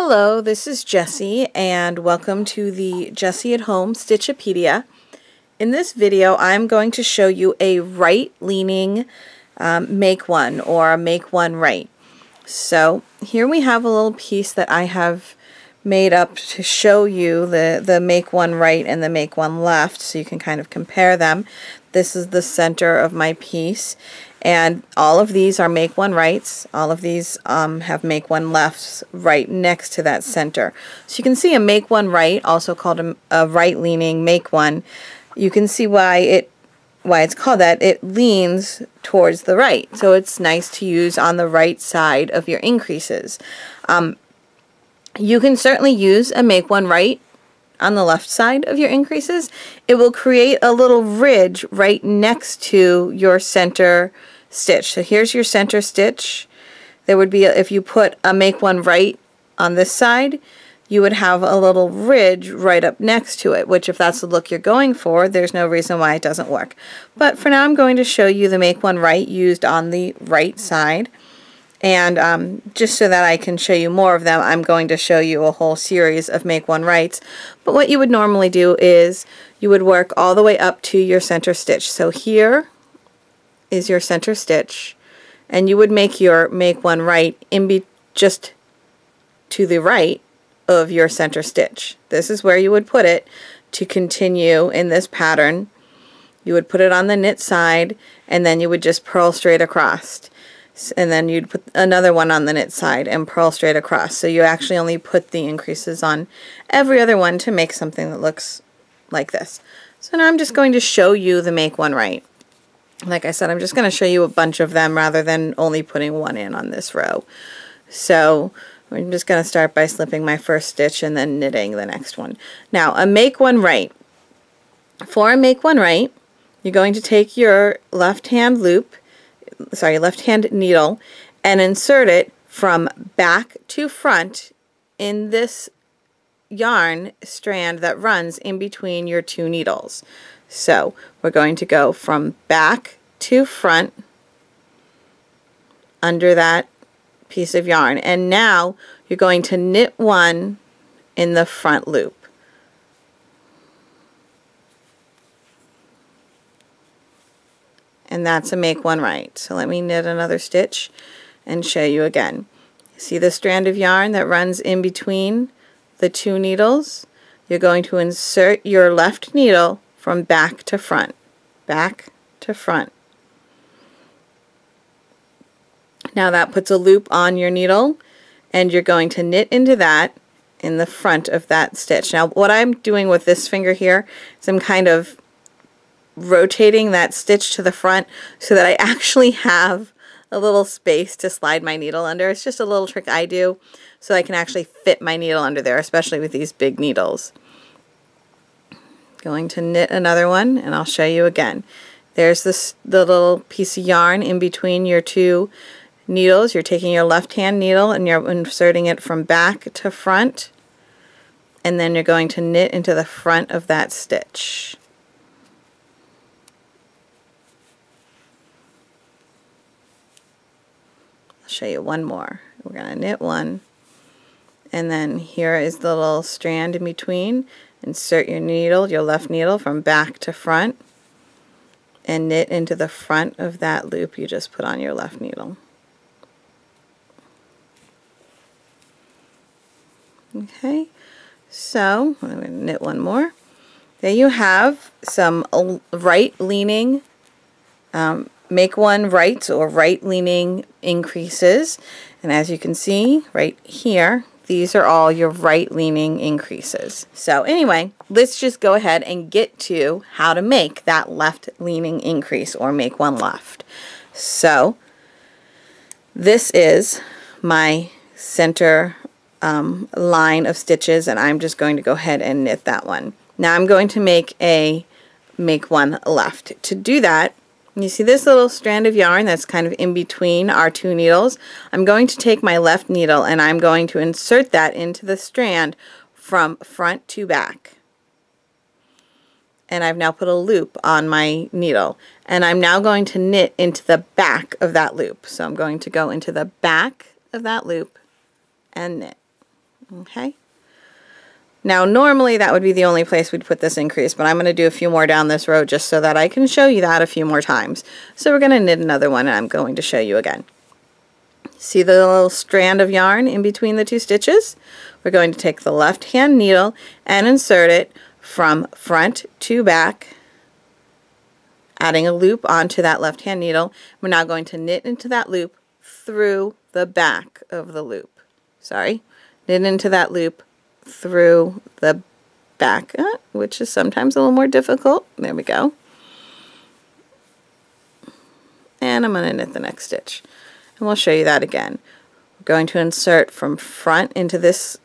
Hello, this is Jessie and welcome to the Jessie at Home Stitchopedia. In this video I'm going to show you a right leaning um, make one or a make one right. So here we have a little piece that I have made up to show you the, the make one right and the make one left so you can kind of compare them. This is the center of my piece and all of these are make one rights. All of these um, have make one lefts right next to that center. So you can see a make one right, also called a, a right leaning make one. You can see why it why it's called that. It leans towards the right. So it's nice to use on the right side of your increases. Um, you can certainly use a make one right on the left side of your increases. It will create a little ridge right next to your center stitch. So here's your center stitch. There would be, a, if you put a make one right on this side, you would have a little ridge right up next to it, which if that's the look you're going for, there's no reason why it doesn't work. But for now, I'm going to show you the make one right used on the right side. And um, just so that I can show you more of them, I'm going to show you a whole series of make one rights. But what you would normally do is you would work all the way up to your center stitch. So here is your center stitch and you would make your make one right in be just to the right of your center stitch. This is where you would put it to continue in this pattern. You would put it on the knit side and then you would just purl straight across and then you'd put another one on the knit side and purl straight across. So you actually only put the increases on every other one to make something that looks like this. So now I'm just going to show you the make one right. Like I said, I'm just going to show you a bunch of them rather than only putting one in on this row. So I'm just going to start by slipping my first stitch and then knitting the next one. Now a make one right. For a make one right, you're going to take your left hand loop sorry, left hand needle and insert it from back to front in this yarn strand that runs in between your two needles. So we're going to go from back to front under that piece of yarn and now you're going to knit one in the front loop. And that's a make one right. So let me knit another stitch and show you again. See the strand of yarn that runs in between the two needles? You're going to insert your left needle from back to front, back to front. Now that puts a loop on your needle and you're going to knit into that in the front of that stitch. Now what I'm doing with this finger here is I'm kind of rotating that stitch to the front so that I actually have a little space to slide my needle under. It's just a little trick I do so I can actually fit my needle under there, especially with these big needles. Going to knit another one and I'll show you again. There's this the little piece of yarn in between your two needles. You're taking your left hand needle and you're inserting it from back to front and then you're going to knit into the front of that stitch. Show you one more. We're going to knit one and then here is the little strand in between. Insert your needle, your left needle from back to front and knit into the front of that loop you just put on your left needle. Okay, so I'm going to knit one more. There you have some right leaning um, make one right or right leaning increases and as you can see right here these are all your right leaning increases. So anyway, let's just go ahead and get to how to make that left leaning increase or make one left. So this is my center um, line of stitches and I'm just going to go ahead and knit that one. Now I'm going to make a make one left. To do that, you see this little strand of yarn that's kind of in between our two needles? I'm going to take my left needle and I'm going to insert that into the strand from front to back. And I've now put a loop on my needle. And I'm now going to knit into the back of that loop. So I'm going to go into the back of that loop and knit. Okay. Now normally that would be the only place we'd put this increase, but I'm going to do a few more down this row just so that I can show you that a few more times. So we're going to knit another one and I'm going to show you again. See the little strand of yarn in between the two stitches? We're going to take the left hand needle and insert it from front to back, adding a loop onto that left hand needle. We're now going to knit into that loop through the back of the loop. Sorry, knit into that loop through the back, uh, which is sometimes a little more difficult. There we go. And I'm going to knit the next stitch. And we'll show you that again. We're going to insert from front into this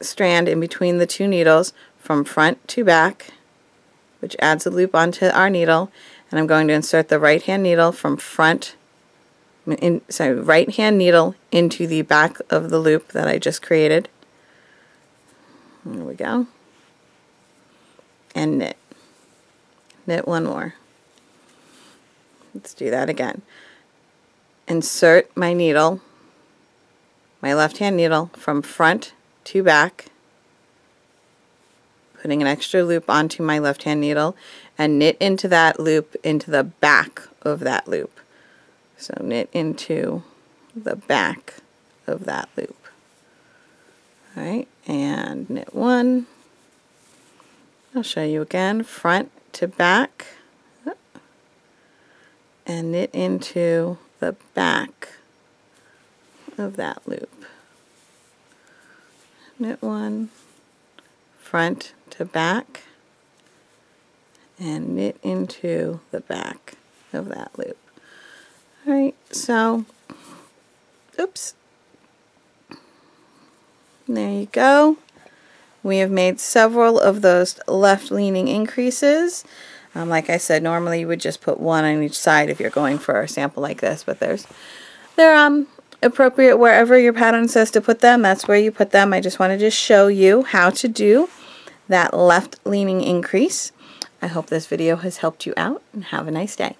strand in between the two needles from front to back, which adds a loop onto our needle. And I'm going to insert the right hand needle from front, in, sorry, right hand needle into the back of the loop that I just created. There we go. And knit. Knit one more. Let's do that again. Insert my needle, my left hand needle, from front to back, putting an extra loop onto my left hand needle, and knit into that loop into the back of that loop. So knit into the back of that loop. Alright, and knit one. I'll show you again, front to back, and knit into the back of that loop. Knit one, front to back, and knit into the back of that loop. Alright, so, oops, there you go. We have made several of those left leaning increases. Um, like I said, normally you would just put one on each side if you're going for a sample like this, but there's they're um, appropriate wherever your pattern says to put them. That's where you put them. I just wanted to show you how to do that left leaning increase. I hope this video has helped you out and have a nice day.